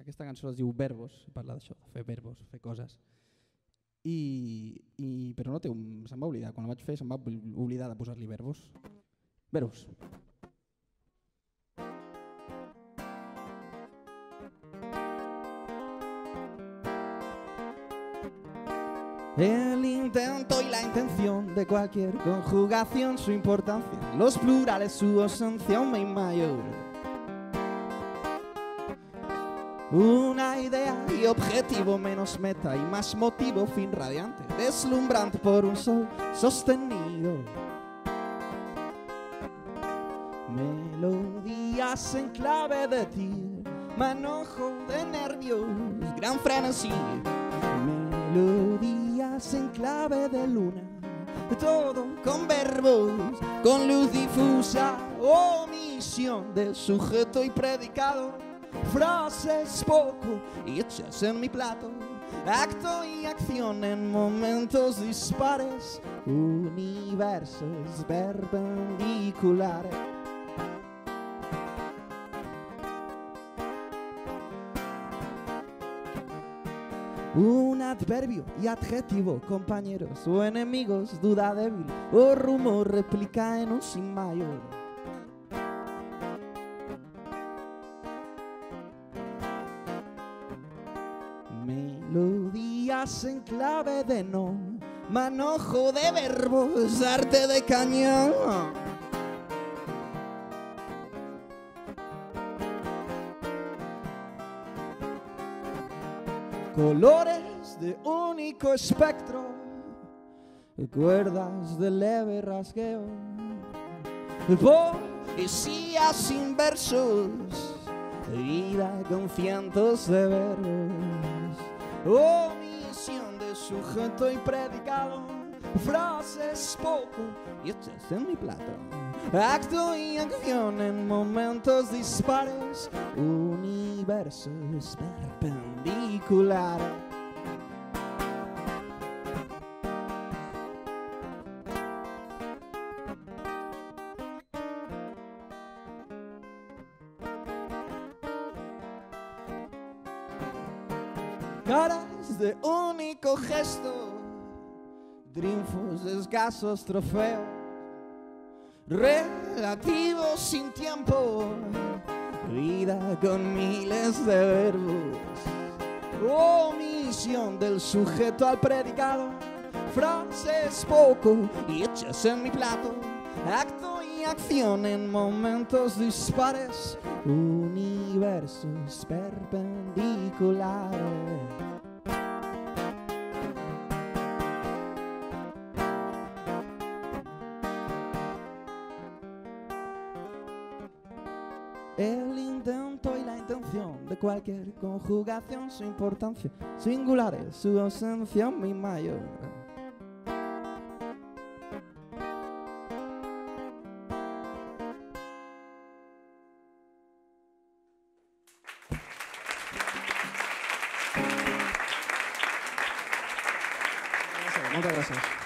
Aquesta cançó es diu Verbos, parla d'això, de fer verbos, fer coses. I, i, però no té un... se'm va oblidar, quan la vaig fer se'm va oblidar de posar-li verbos. Verbos. El intento y la intención de cualquier conjugación, su importancia, los plurales, su ausencia, main mayor. Una idea y objetivo menos meta y más motivo, fin radiante, deslumbrante por un sol sostenido. Melodías en clave de ti, manojo de nervios, gran frenesí. Melodías en clave de luna, todo con verbos, con luz difusa, omisión de sujeto y predicado, frases poco y hechas en mi plato, acto y acción en momentos dispares, universos perpendiculares. Un adverbio y adjetivo, compañeros o enemigos, duda débil o rumor, réplica en un sin mayor. Melodías en clave de no, manojo de verbos, arte de cañón. colores de único espectro, cuerdas de leve rasgueo, poesía sin versos, vida con cientos de verbos, omisión de sujeto y predicado, frases poco y hechas en mi plato. Acto y acción en momentos dispares, universos perpendiculares. Caras de único gesto, triunfos escasos trofeos relativo sin tiempo, vida con miles de verbos, omisión del sujeto al predicado, frases poco y hechas en mi plato, acto acción en momentos dispares, universos perpendiculares. El intento y la intención de cualquier conjugación, su importancia singulares, su ausencia mi mayor. Moltes gràcies.